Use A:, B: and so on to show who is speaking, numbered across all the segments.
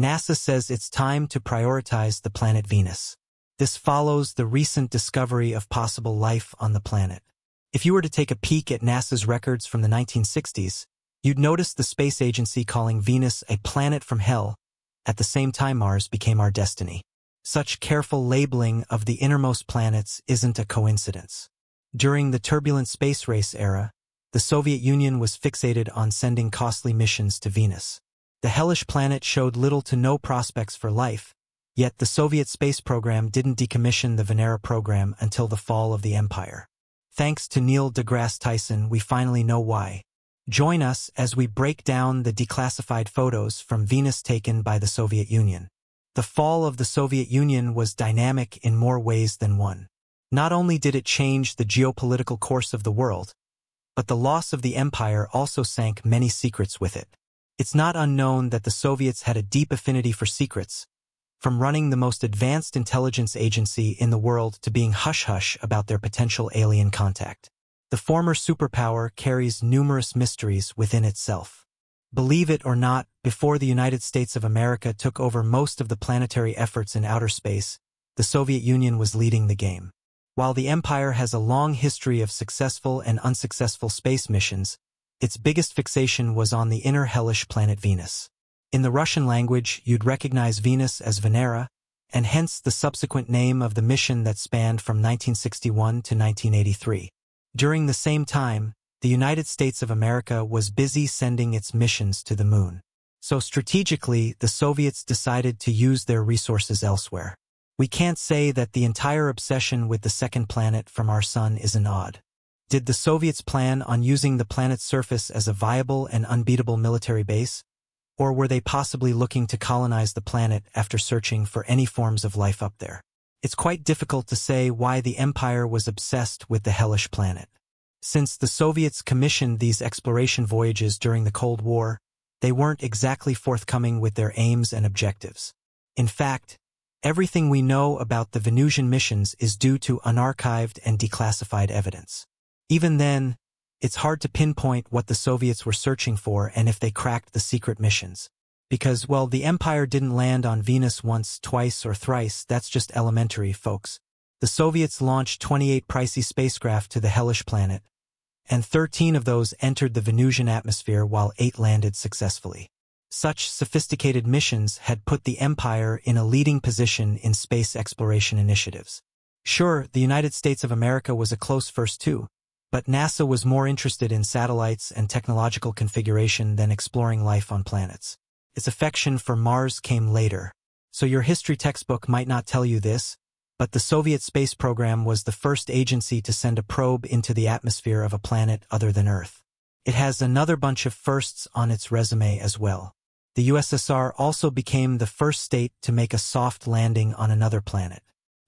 A: NASA says it's time to prioritize the planet Venus. This follows the recent discovery of possible life on the planet. If you were to take a peek at NASA's records from the 1960s, you'd notice the space agency calling Venus a planet from hell. At the same time Mars became our destiny. Such careful labeling of the innermost planets isn't a coincidence. During the turbulent space race era, the Soviet Union was fixated on sending costly missions to Venus. The hellish planet showed little to no prospects for life, yet the Soviet space program didn't decommission the Venera program until the fall of the empire. Thanks to Neil deGrasse Tyson, we finally know why. Join us as we break down the declassified photos from Venus taken by the Soviet Union. The fall of the Soviet Union was dynamic in more ways than one. Not only did it change the geopolitical course of the world, but the loss of the empire also sank many secrets with it. It's not unknown that the Soviets had a deep affinity for secrets, from running the most advanced intelligence agency in the world to being hush-hush about their potential alien contact. The former superpower carries numerous mysteries within itself. Believe it or not, before the United States of America took over most of the planetary efforts in outer space, the Soviet Union was leading the game. While the empire has a long history of successful and unsuccessful space missions, its biggest fixation was on the inner hellish planet Venus. In the Russian language, you'd recognize Venus as Venera, and hence the subsequent name of the mission that spanned from 1961 to 1983. During the same time, the United States of America was busy sending its missions to the moon. So strategically, the Soviets decided to use their resources elsewhere. We can't say that the entire obsession with the second planet from our sun is an odd. Did the Soviets plan on using the planet's surface as a viable and unbeatable military base? Or were they possibly looking to colonize the planet after searching for any forms of life up there? It's quite difficult to say why the Empire was obsessed with the hellish planet. Since the Soviets commissioned these exploration voyages during the Cold War, they weren't exactly forthcoming with their aims and objectives. In fact, everything we know about the Venusian missions is due to unarchived and declassified evidence. Even then, it's hard to pinpoint what the Soviets were searching for and if they cracked the secret missions. Because, well, the Empire didn't land on Venus once, twice, or thrice, that's just elementary, folks. The Soviets launched 28 pricey spacecraft to the hellish planet, and 13 of those entered the Venusian atmosphere while 8 landed successfully. Such sophisticated missions had put the Empire in a leading position in space exploration initiatives. Sure, the United States of America was a close first too, but NASA was more interested in satellites and technological configuration than exploring life on planets. Its affection for Mars came later, so your history textbook might not tell you this, but the Soviet space program was the first agency to send a probe into the atmosphere of a planet other than Earth. It has another bunch of firsts on its resume as well. The USSR also became the first state to make a soft landing on another planet.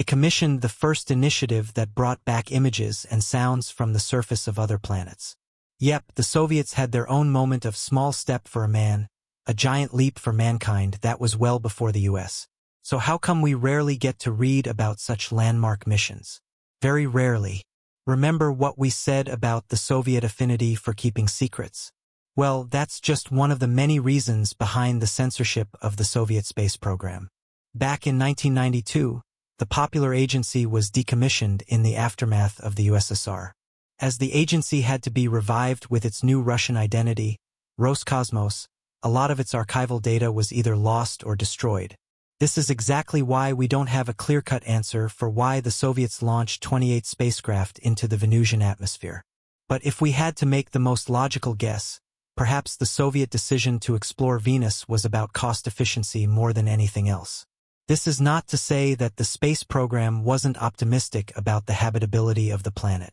A: It commissioned the first initiative that brought back images and sounds from the surface of other planets. Yep, the Soviets had their own moment of small step for a man, a giant leap for mankind that was well before the US. So how come we rarely get to read about such landmark missions? Very rarely. Remember what we said about the Soviet affinity for keeping secrets? Well, that's just one of the many reasons behind the censorship of the Soviet space program. Back in 1992, the popular agency was decommissioned in the aftermath of the USSR. As the agency had to be revived with its new Russian identity, Roscosmos, a lot of its archival data was either lost or destroyed. This is exactly why we don't have a clear-cut answer for why the Soviets launched 28 spacecraft into the Venusian atmosphere. But if we had to make the most logical guess, perhaps the Soviet decision to explore Venus was about cost efficiency more than anything else. This is not to say that the space program wasn't optimistic about the habitability of the planet.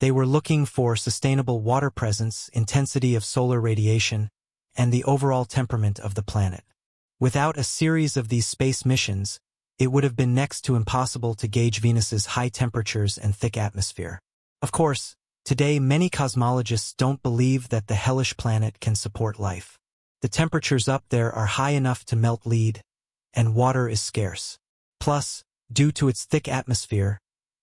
A: They were looking for sustainable water presence, intensity of solar radiation, and the overall temperament of the planet. Without a series of these space missions, it would have been next to impossible to gauge Venus's high temperatures and thick atmosphere. Of course, today many cosmologists don't believe that the hellish planet can support life. The temperatures up there are high enough to melt lead, and water is scarce. Plus, due to its thick atmosphere,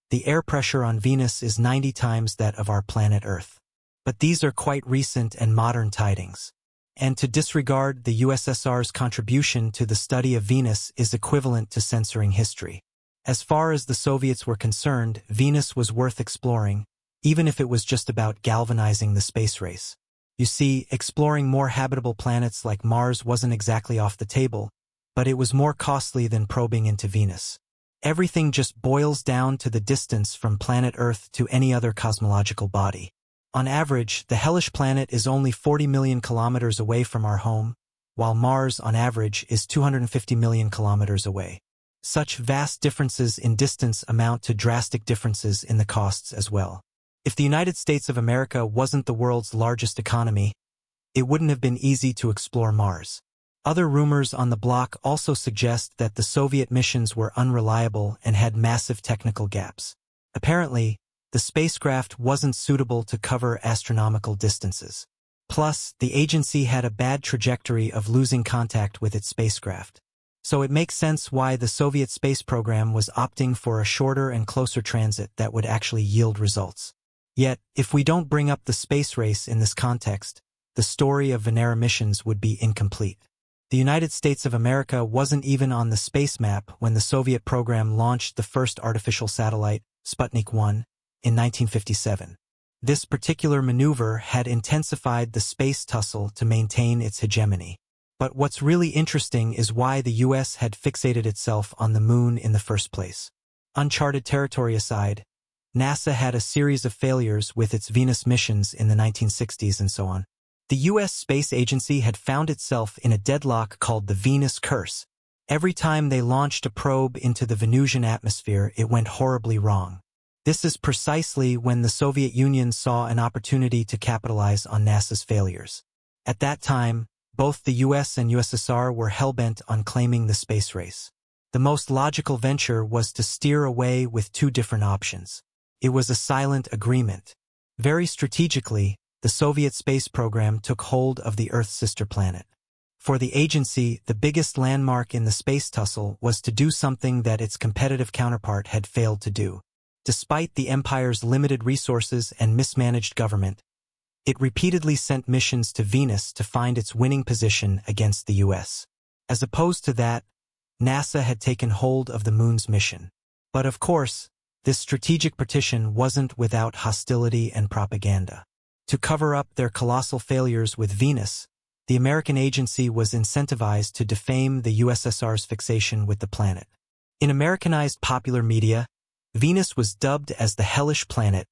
A: the air pressure on Venus is 90 times that of our planet Earth. But these are quite recent and modern tidings. and to disregard the USSR's contribution to the study of Venus is equivalent to censoring history. As far as the Soviets were concerned, Venus was worth exploring, even if it was just about galvanizing the space race. You see, exploring more habitable planets like Mars wasn't exactly off the table, but it was more costly than probing into Venus. Everything just boils down to the distance from planet Earth to any other cosmological body. On average, the hellish planet is only 40 million kilometers away from our home, while Mars, on average, is 250 million kilometers away. Such vast differences in distance amount to drastic differences in the costs as well. If the United States of America wasn't the world's largest economy, it wouldn't have been easy to explore Mars. Other rumors on the block also suggest that the Soviet missions were unreliable and had massive technical gaps. Apparently, the spacecraft wasn't suitable to cover astronomical distances. Plus, the agency had a bad trajectory of losing contact with its spacecraft. So it makes sense why the Soviet space program was opting for a shorter and closer transit that would actually yield results. Yet, if we don't bring up the space race in this context, the story of Venera missions would be incomplete. The United States of America wasn't even on the space map when the Soviet program launched the first artificial satellite, Sputnik 1, in 1957. This particular maneuver had intensified the space tussle to maintain its hegemony. But what's really interesting is why the US had fixated itself on the moon in the first place. Uncharted territory aside, NASA had a series of failures with its Venus missions in the 1960s and so on. The U.S. Space Agency had found itself in a deadlock called the Venus Curse. Every time they launched a probe into the Venusian atmosphere, it went horribly wrong. This is precisely when the Soviet Union saw an opportunity to capitalize on NASA's failures. At that time, both the US and USSR were hell-bent on claiming the space race. The most logical venture was to steer away with two different options. It was a silent agreement. Very strategically, the Soviet space program took hold of the Earth's sister planet. For the agency, the biggest landmark in the space tussle was to do something that its competitive counterpart had failed to do. Despite the empire's limited resources and mismanaged government, it repeatedly sent missions to Venus to find its winning position against the U.S. As opposed to that, NASA had taken hold of the moon's mission. But of course, this strategic partition wasn't without hostility and propaganda. To cover up their colossal failures with Venus, the American agency was incentivized to defame the USSR's fixation with the planet. In Americanized popular media, Venus was dubbed as the hellish planet,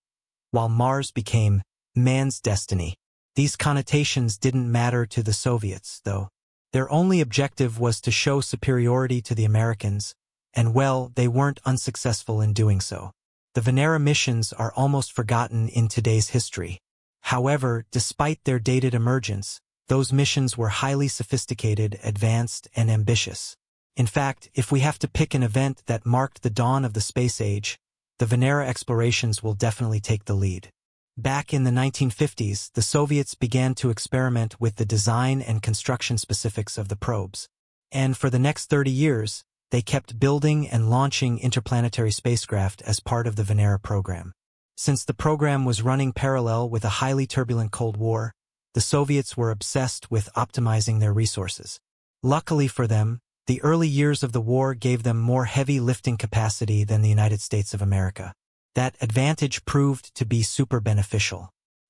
A: while Mars became man's destiny. These connotations didn't matter to the Soviets, though. Their only objective was to show superiority to the Americans, and well, they weren't unsuccessful in doing so. The Venera missions are almost forgotten in today's history. However, despite their dated emergence, those missions were highly sophisticated, advanced, and ambitious. In fact, if we have to pick an event that marked the dawn of the space age, the Venera explorations will definitely take the lead. Back in the 1950s, the Soviets began to experiment with the design and construction specifics of the probes. And for the next 30 years, they kept building and launching interplanetary spacecraft as part of the Venera program. Since the program was running parallel with a highly turbulent Cold War, the Soviets were obsessed with optimizing their resources. Luckily for them, the early years of the war gave them more heavy lifting capacity than the United States of America. That advantage proved to be super beneficial.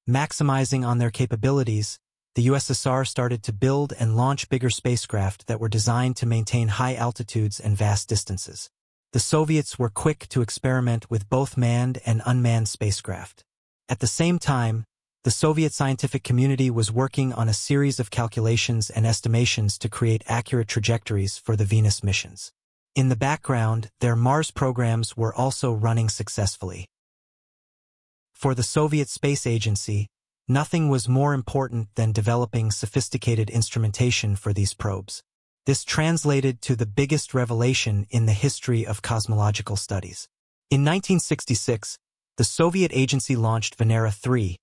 A: Maximizing on their capabilities, the USSR started to build and launch bigger spacecraft that were designed to maintain high altitudes and vast distances the Soviets were quick to experiment with both manned and unmanned spacecraft. At the same time, the Soviet scientific community was working on a series of calculations and estimations to create accurate trajectories for the Venus missions. In the background, their Mars programs were also running successfully. For the Soviet Space Agency, nothing was more important than developing sophisticated instrumentation for these probes. This translated to the biggest revelation in the history of cosmological studies. In 1966, the Soviet agency launched Venera 3,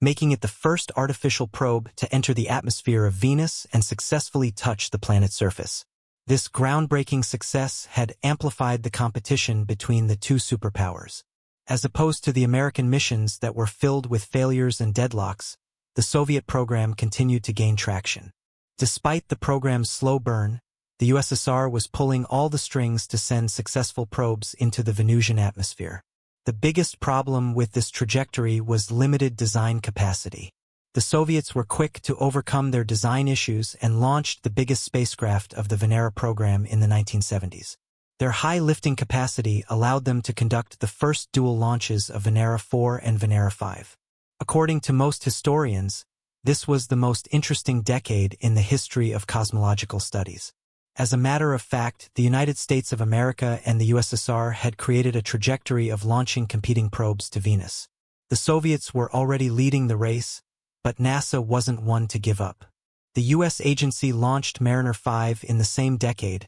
A: making it the first artificial probe to enter the atmosphere of Venus and successfully touch the planet's surface. This groundbreaking success had amplified the competition between the two superpowers. As opposed to the American missions that were filled with failures and deadlocks, the Soviet program continued to gain traction. Despite the program's slow burn, the USSR was pulling all the strings to send successful probes into the Venusian atmosphere. The biggest problem with this trajectory was limited design capacity. The Soviets were quick to overcome their design issues and launched the biggest spacecraft of the Venera program in the 1970s. Their high lifting capacity allowed them to conduct the first dual launches of Venera 4 and Venera 5. According to most historians, this was the most interesting decade in the history of cosmological studies. As a matter of fact, the United States of America and the USSR had created a trajectory of launching competing probes to Venus. The Soviets were already leading the race, but NASA wasn't one to give up. The U.S. agency launched Mariner 5 in the same decade,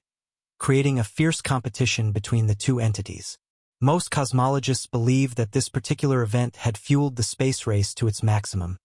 A: creating a fierce competition between the two entities. Most cosmologists believe that this particular event had fueled the space race to its maximum,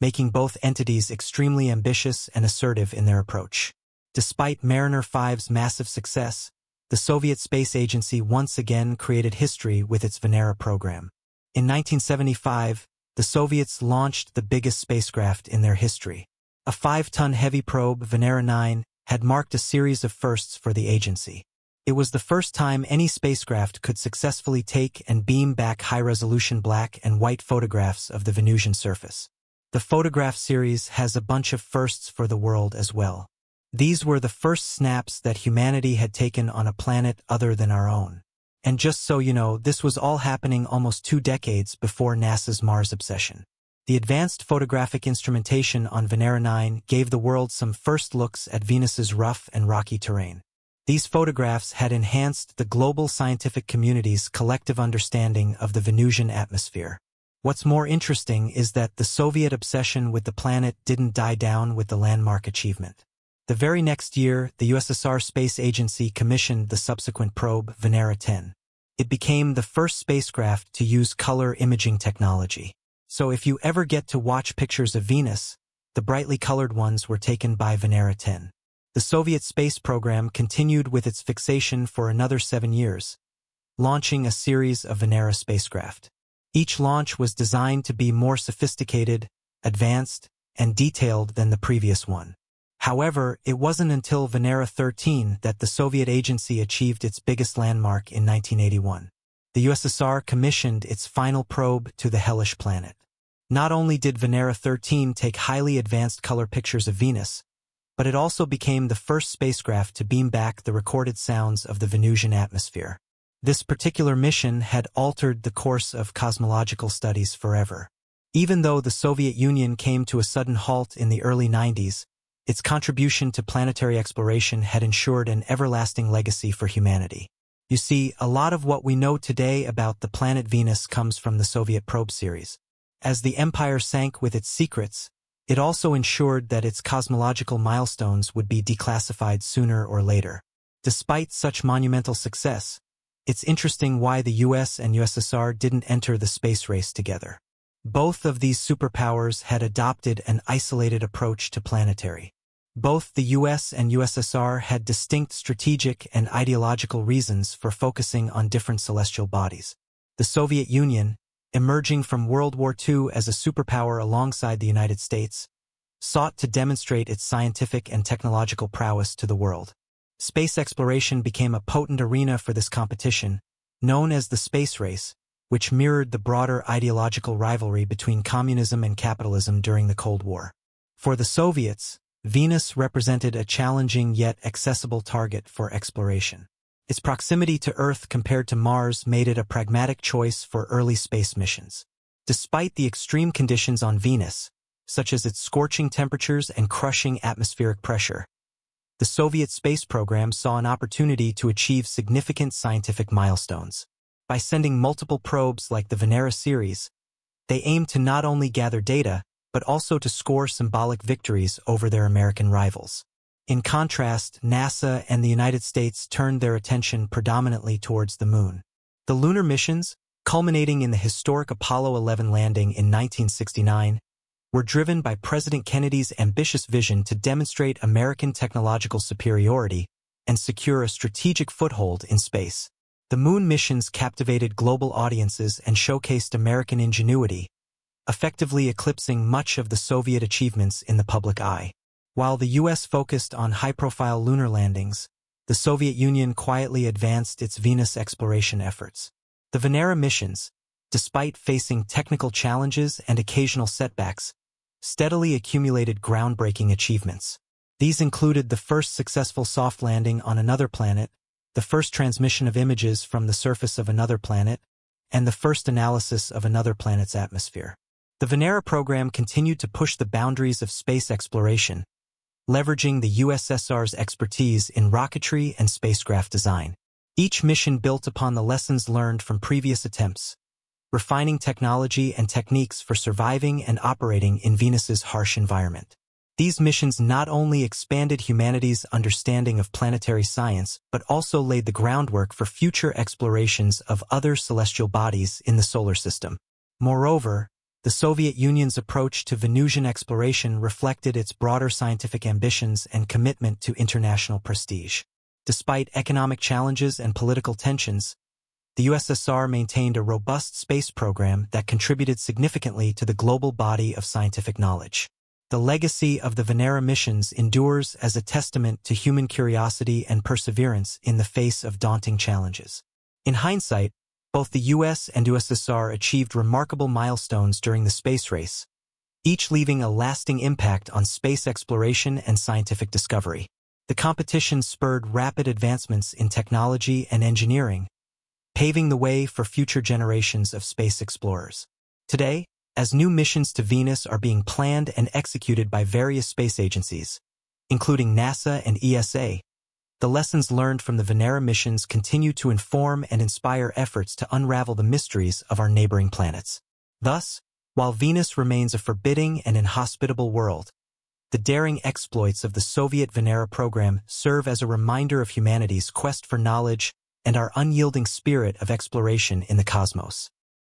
A: making both entities extremely ambitious and assertive in their approach. Despite Mariner 5's massive success, the Soviet Space Agency once again created history with its Venera program. In 1975, the Soviets launched the biggest spacecraft in their history. A five-ton heavy probe, Venera 9, had marked a series of firsts for the agency. It was the first time any spacecraft could successfully take and beam back high-resolution black and white photographs of the Venusian surface. The photograph series has a bunch of firsts for the world as well. These were the first snaps that humanity had taken on a planet other than our own. And just so you know, this was all happening almost two decades before NASA's Mars obsession. The advanced photographic instrumentation on Venera 9 gave the world some first looks at Venus's rough and rocky terrain. These photographs had enhanced the global scientific community's collective understanding of the Venusian atmosphere. What's more interesting is that the Soviet obsession with the planet didn't die down with the landmark achievement. The very next year, the USSR Space Agency commissioned the subsequent probe, Venera 10. It became the first spacecraft to use color imaging technology. So if you ever get to watch pictures of Venus, the brightly colored ones were taken by Venera 10. The Soviet space program continued with its fixation for another seven years, launching a series of Venera spacecraft. Each launch was designed to be more sophisticated, advanced, and detailed than the previous one. However, it wasn't until Venera 13 that the Soviet agency achieved its biggest landmark in 1981. The USSR commissioned its final probe to the hellish planet. Not only did Venera 13 take highly advanced color pictures of Venus, but it also became the first spacecraft to beam back the recorded sounds of the Venusian atmosphere. This particular mission had altered the course of cosmological studies forever. Even though the Soviet Union came to a sudden halt in the early 90s, its contribution to planetary exploration had ensured an everlasting legacy for humanity. You see, a lot of what we know today about the planet Venus comes from the Soviet probe series. As the empire sank with its secrets, it also ensured that its cosmological milestones would be declassified sooner or later. Despite such monumental success, it's interesting why the US and USSR didn't enter the space race together. Both of these superpowers had adopted an isolated approach to planetary. Both the US and USSR had distinct strategic and ideological reasons for focusing on different celestial bodies. The Soviet Union, emerging from World War II as a superpower alongside the United States, sought to demonstrate its scientific and technological prowess to the world. Space exploration became a potent arena for this competition, known as the space race, which mirrored the broader ideological rivalry between communism and capitalism during the Cold War. For the Soviets, Venus represented a challenging yet accessible target for exploration. Its proximity to Earth compared to Mars made it a pragmatic choice for early space missions. Despite the extreme conditions on Venus, such as its scorching temperatures and crushing atmospheric pressure, the Soviet space program saw an opportunity to achieve significant scientific milestones. By sending multiple probes like the Venera series, they aimed to not only gather data, but also to score symbolic victories over their American rivals. In contrast, NASA and the United States turned their attention predominantly towards the moon. The lunar missions, culminating in the historic Apollo 11 landing in 1969, were driven by President Kennedy's ambitious vision to demonstrate American technological superiority and secure a strategic foothold in space. The moon missions captivated global audiences and showcased American ingenuity, effectively eclipsing much of the Soviet achievements in the public eye. While the U.S. focused on high-profile lunar landings, the Soviet Union quietly advanced its Venus exploration efforts. The Venera missions, despite facing technical challenges and occasional setbacks, steadily accumulated groundbreaking achievements. These included the first successful soft landing on another planet, the first transmission of images from the surface of another planet, and the first analysis of another planet's atmosphere. The Venera program continued to push the boundaries of space exploration, leveraging the USSR's expertise in rocketry and spacecraft design. Each mission built upon the lessons learned from previous attempts, refining technology and techniques for surviving and operating in Venus's harsh environment. These missions not only expanded humanity's understanding of planetary science, but also laid the groundwork for future explorations of other celestial bodies in the solar system. Moreover, the Soviet Union's approach to Venusian exploration reflected its broader scientific ambitions and commitment to international prestige. Despite economic challenges and political tensions, the USSR maintained a robust space program that contributed significantly to the global body of scientific knowledge. The legacy of the Venera missions endures as a testament to human curiosity and perseverance in the face of daunting challenges. In hindsight, both the US and USSR achieved remarkable milestones during the space race, each leaving a lasting impact on space exploration and scientific discovery. The competition spurred rapid advancements in technology and engineering, paving the way for future generations of space explorers. Today, as new missions to Venus are being planned and executed by various space agencies, including NASA and ESA, the lessons learned from the Venera missions continue to inform and inspire efforts to unravel the mysteries of our neighboring planets. Thus, while Venus remains a forbidding and inhospitable world, the daring exploits of the Soviet Venera program serve as a reminder of humanity's quest for knowledge and our unyielding spirit of exploration in the cosmos.